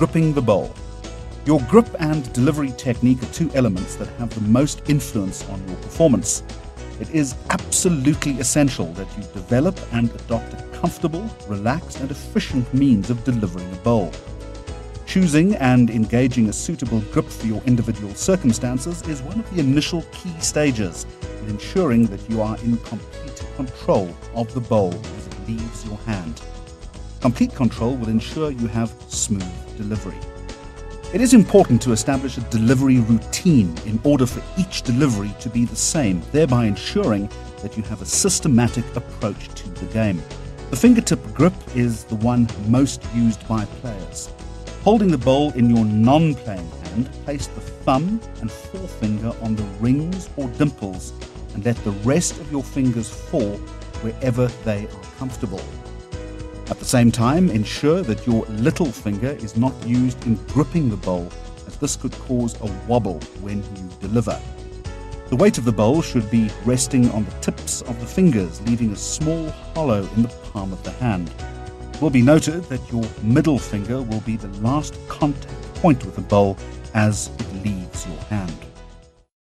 gripping the bowl. Your grip and delivery technique are two elements that have the most influence on your performance. It is absolutely essential that you develop and adopt a comfortable, relaxed, and efficient means of delivering a bowl. Choosing and engaging a suitable grip for your individual circumstances is one of the initial key stages in ensuring that you are in complete control of the bowl as it leaves your hand. Complete control will ensure you have smooth delivery. It is important to establish a delivery routine in order for each delivery to be the same, thereby ensuring that you have a systematic approach to the game. The fingertip grip is the one most used by players. Holding the bowl in your non playing hand, place the thumb and forefinger on the rings or dimples and let the rest of your fingers fall wherever they are comfortable. At the same time, ensure that your little finger is not used in gripping the bowl, as this could cause a wobble when you deliver. The weight of the bowl should be resting on the tips of the fingers, leaving a small hollow in the palm of the hand. It will be noted that your middle finger will be the last contact point with the bowl as it.